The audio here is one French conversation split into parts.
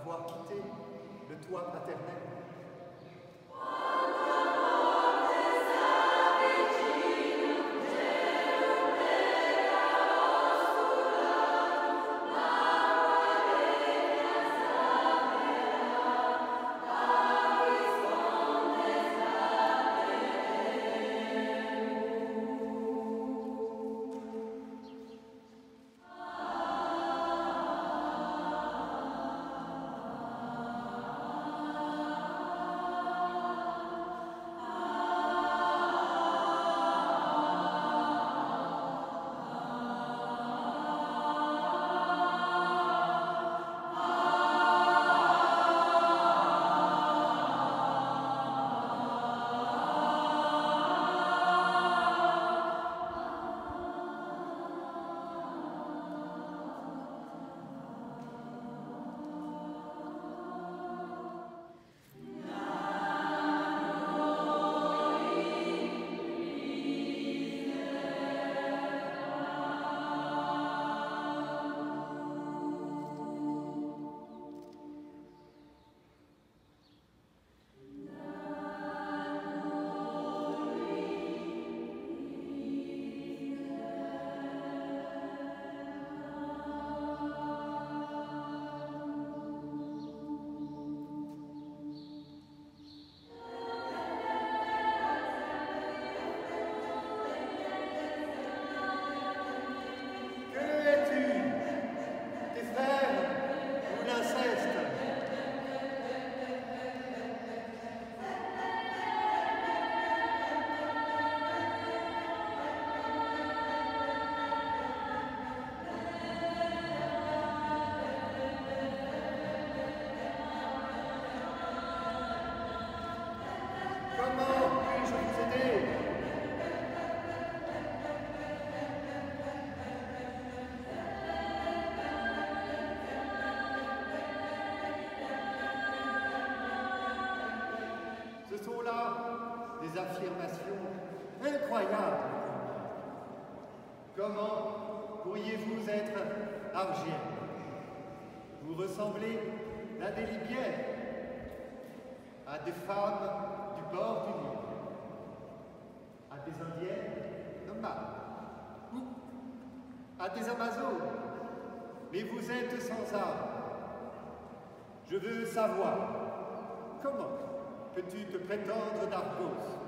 avoir quitté le toit paternel argienne Vous ressemblez l'un des Libyens à des femmes du bord du Nil, à des Indiennes nomades, ou à des Amazones, mais vous êtes sans âme. Je veux savoir comment peux-tu te prétendre d'Argos?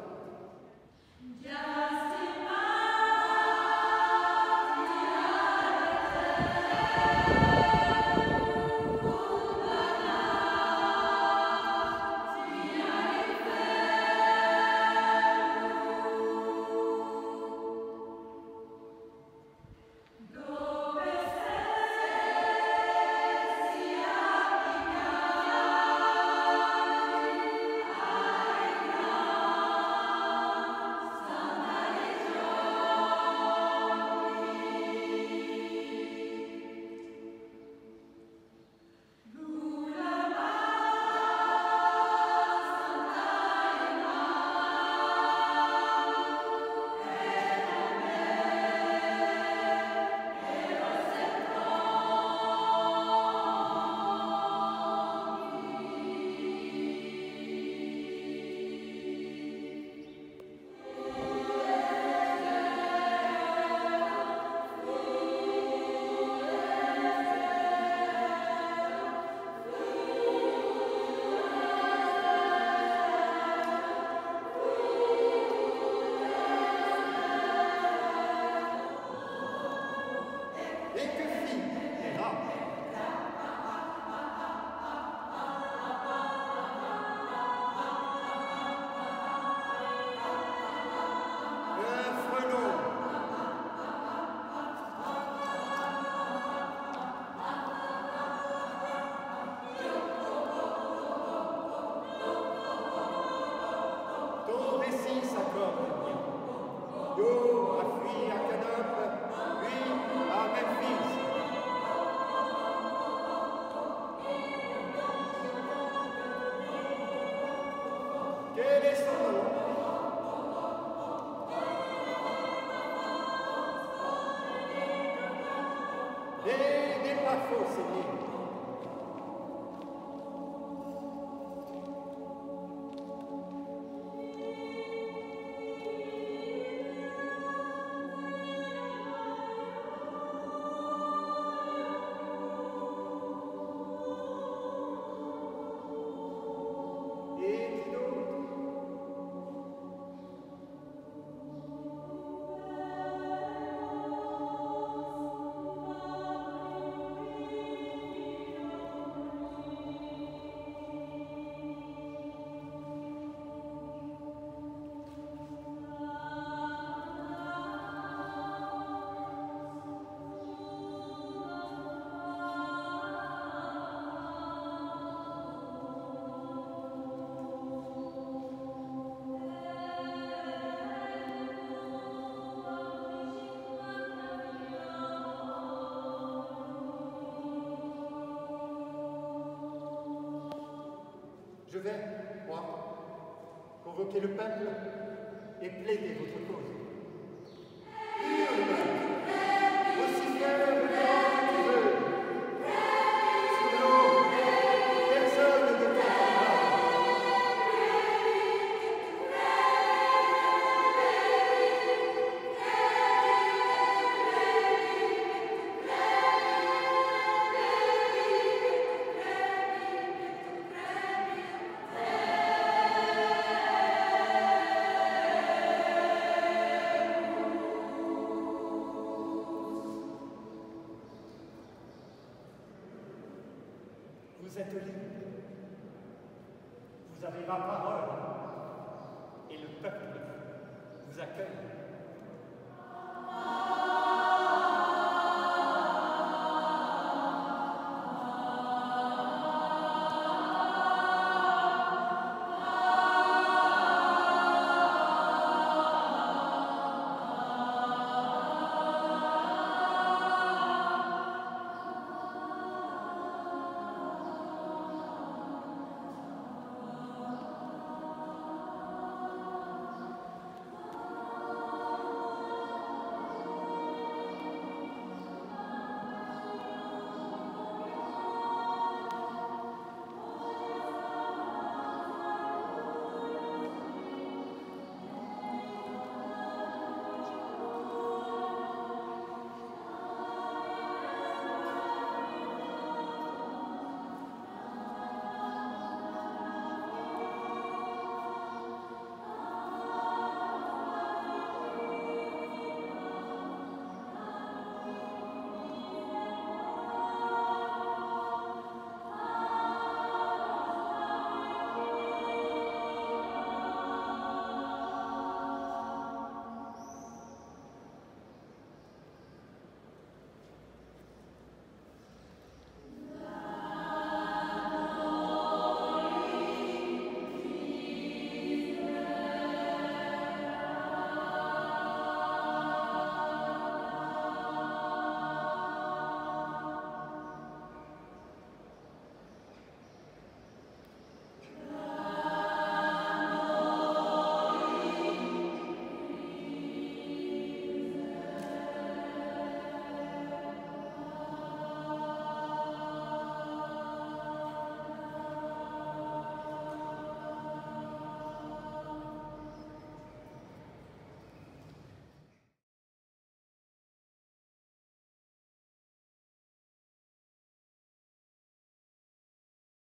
força, menino. Vais, moi, convoquer le peuple et plaider votre cause. Vous êtes libre. Vous avez ma parole. Et le peuple vous accueille.